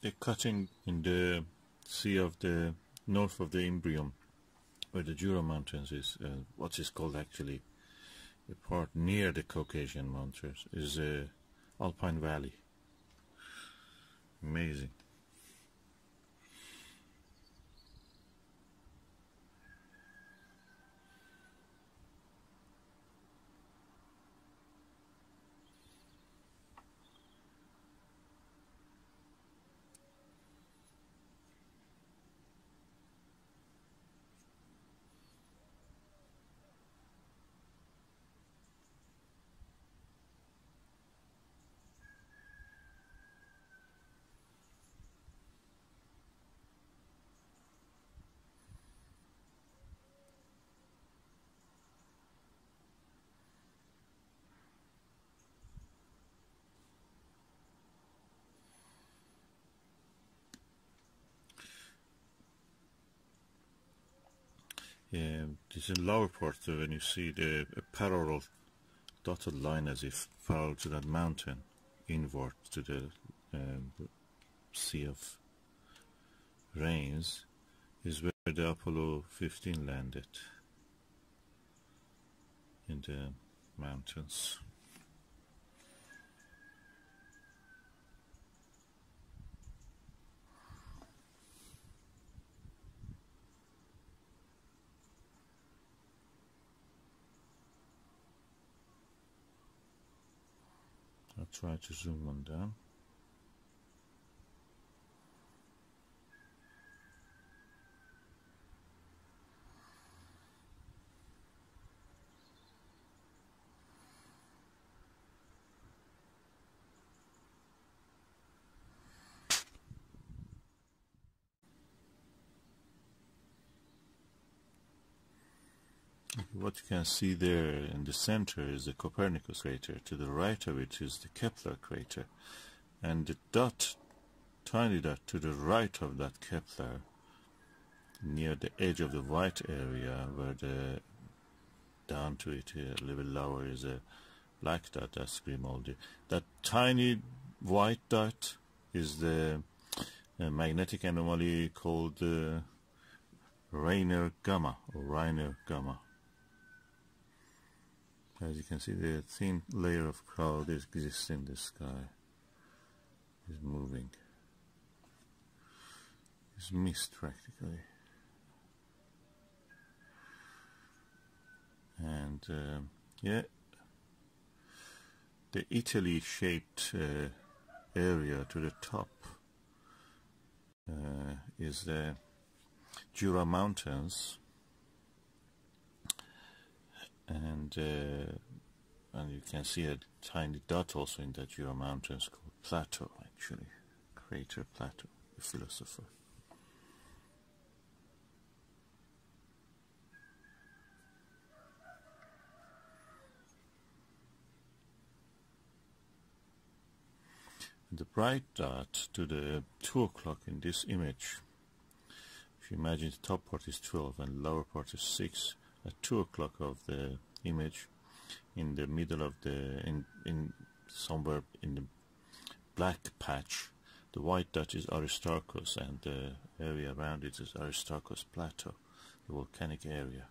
the cutting in the sea of the north of the Imbrium, where the Jura Mountains is, uh, what is called actually the part near the Caucasian Mountains, is uh, Alpine Valley. Amazing. Yeah, this is lower part when you see the parallel dotted line as if parallel to that mountain inward to the um, Sea of Rains is where the Apollo 15 landed in the mountains. Try to zoom one down. What you can see there in the center is the Copernicus crater. To the right of it is the Kepler crater. And the dot, tiny dot to the right of that Kepler, near the edge of the white area where the down to it a little lower is a black dot, that's Grimaldi. That tiny white dot is the uh, magnetic anomaly called uh, Rainer Gamma or Reiner Gamma. As you can see, the thin layer of cloud that exists in the sky. is moving. It's mist practically. And uh, yeah, the Italy-shaped uh, area to the top uh, is the Jura Mountains and uh, and you can see a tiny dot also in that Jura Mountains called Plato actually. Crater Plato the philosopher. The bright dot to the 2 o'clock in this image if you imagine the top part is 12 and lower part is 6 at 2 o'clock of the image in the middle of the in in somewhere in the black patch the white dot is Aristarchus and the area around it is Aristarchus Plateau the volcanic area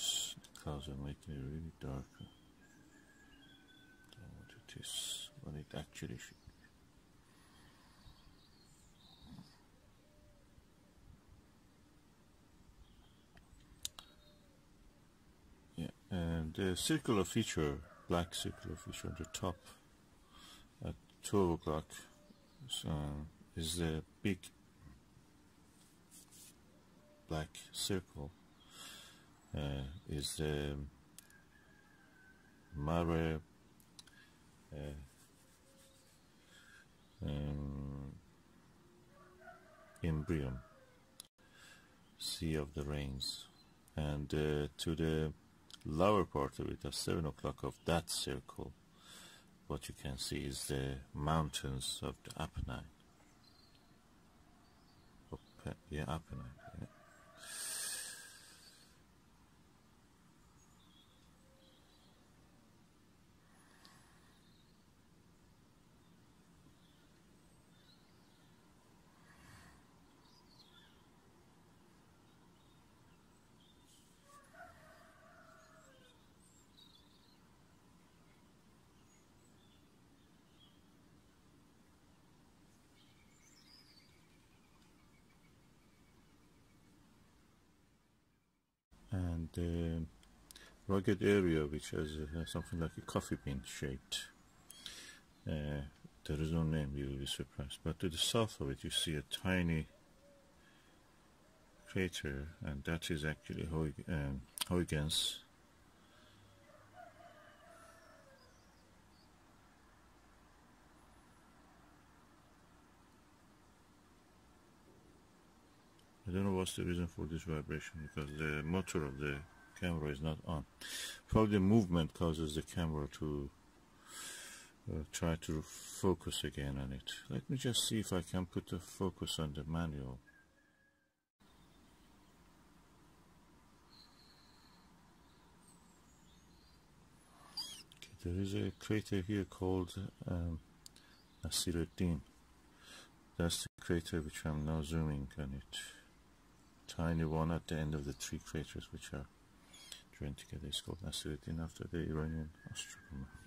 Yes, the clouds making it really dark. Than what it is, what it actually should. Yeah, and the circular feature, black circular feature on the top at 12 o'clock so, is the big black circle uh, is the Mare uh, um, Imbrium, Sea of the Rains, and uh, to the lower part of it, at 7 o'clock of that circle, what you can see is the mountains of the Apennine. Yeah, Apennine. and the rugged area which has uh, something like a coffee bean shaped uh, there is no name you will be surprised. But to the south of it you see a tiny crater and that is actually um, Huygens what's the reason for this vibration because the motor of the camera is not on. Probably the movement causes the camera to uh, try to focus again on it. Let me just see if I can put the focus on the manual. There is a crater here called um, Nasiruddin. That's the crater which I'm now zooming on it tiny one at the end of the three craters which are joined together is called Nasiruddin after the Iranian astronomer.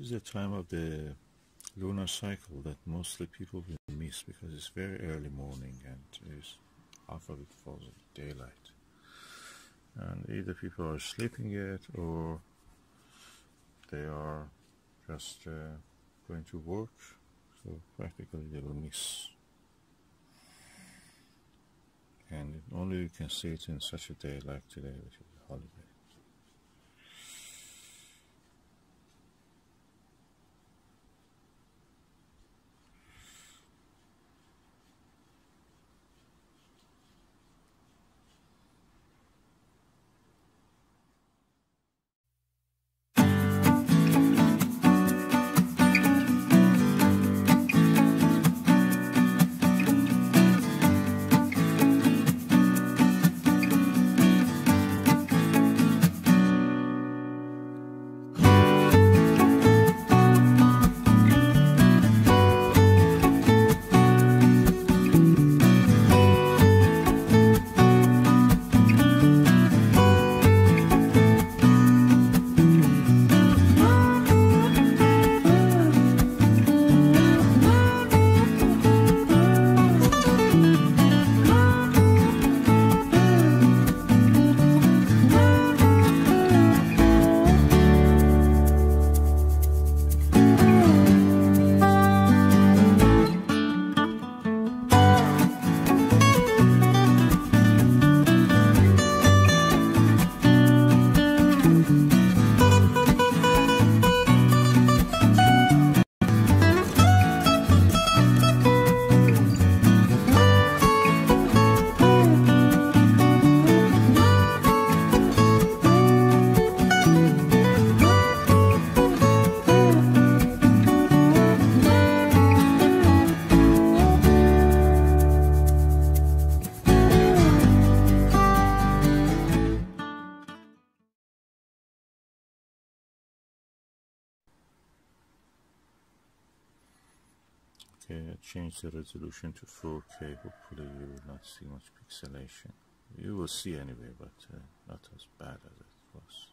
This is the time of the lunar cycle that mostly people will miss because it's very early morning and is half of it falls in daylight. And either people are sleeping yet or they are just uh, going to work, so practically they will miss. And only you can see it in such a day like today, which is a holiday. Changed the resolution to 4K. Hopefully you will not see much pixelation. You will see anyway, but uh, not as bad as it was.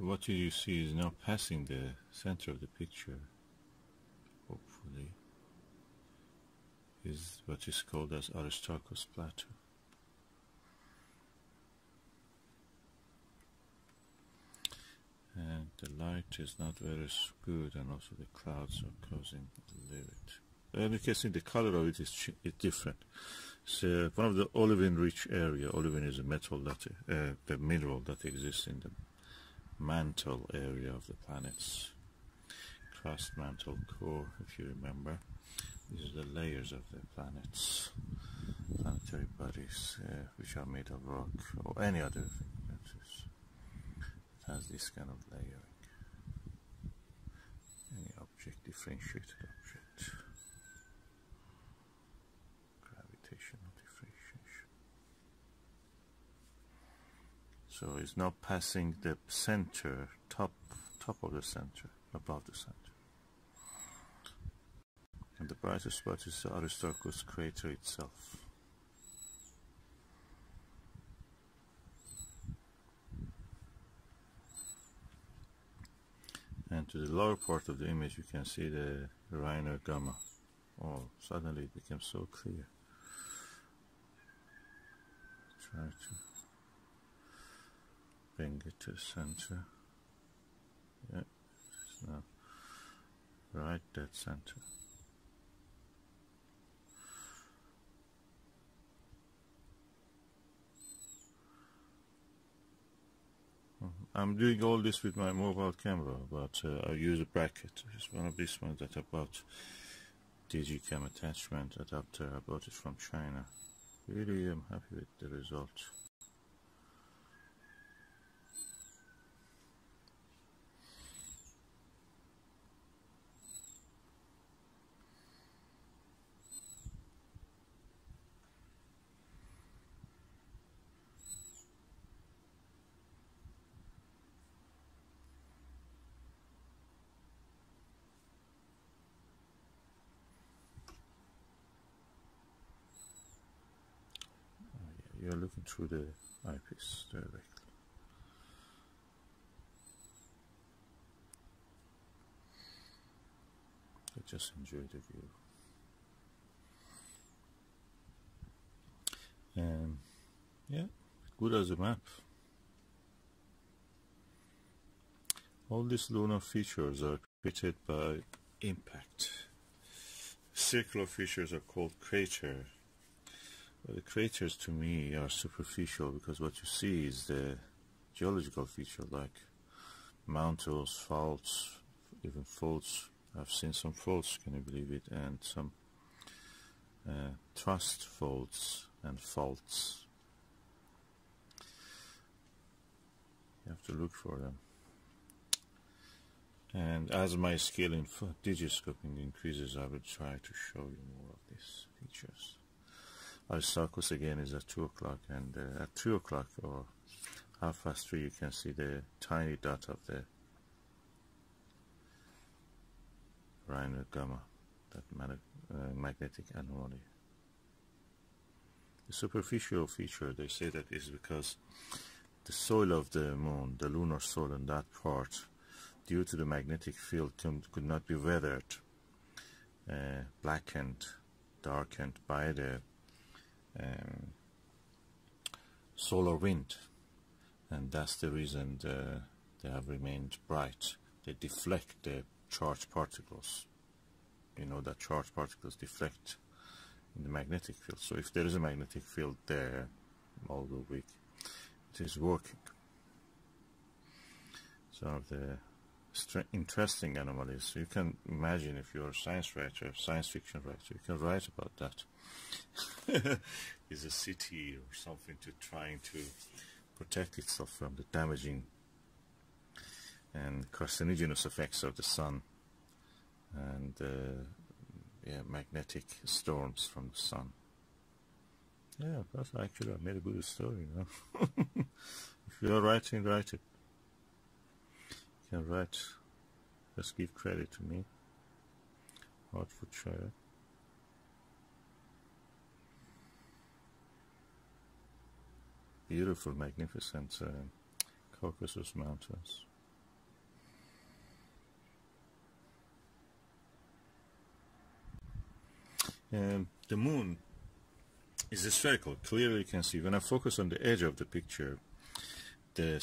What you see is now passing the center of the picture hopefully is what is called as Aristarchus plateau. And the light is not very good and also the clouds are causing a little bit. And you can see the color of it is, is different. So one of the olivine rich area. Olivine is a metal that uh, the mineral that exists in the mantle area of the planet's crust mantle core if you remember. These are the layers of the planet's planetary bodies uh, which are made of rock or any other thing that, has this kind of layering. Any object differentiated object so it's now passing the center top top of the center above the center. And the brightest spot is the Aristarchus crater itself. And to the lower part of the image you can see the Reiner Gamma. Oh suddenly it became so clear. Try to it to the center. Yeah, now right dead center. Mm-hmm. I'm doing all this with my mobile camera, but uh, I use a bracket. It's one of these ones that I bought Digicam attachment adapter. I bought it from China. Really, I'm happy with the result. You're looking through the eyepiece directly. I just enjoy the view. And yeah, good as a map. All these lunar features are created by impact. Circular features are called crater. Well, the craters to me are superficial because what you see is the geological feature like mountains, faults, even faults. I've seen some faults, can you believe it, and some uh, thrust faults and faults. You have to look for them. And as my skill in digiscoping increases, I will try to show you more of these features. Aristarchus again is at 2 o'clock, and uh, at 2 o'clock or half past 3 you can see the tiny dot of the Reiner Gamma, that uh, magnetic anomaly. The superficial feature, they say that is because the soil of the moon, the lunar soil in that part, due to the magnetic field, could not be weathered, uh, blackened, darkened by the um, solar wind. And that's the reason the, they have remained bright. They deflect the charged particles. You know that charged particles deflect in the magnetic field. So if there is a magnetic field there, although weak, it is working. Some of the interesting anomalies. You can imagine if you're a science writer, science fiction writer, you can write about that. is a city or something to trying to protect itself from the damaging and carcinogenous effects of the sun and uh, yeah, magnetic storms from the sun. Yeah, that's actually I made a good story. You know? if you're writing, write it. You can write. Just give credit to me. Hertfordshire. Beautiful, magnificent uh, Caucasus Mountains. Um, the moon is a spherical. Clearly you can see when I focus on the edge of the picture, the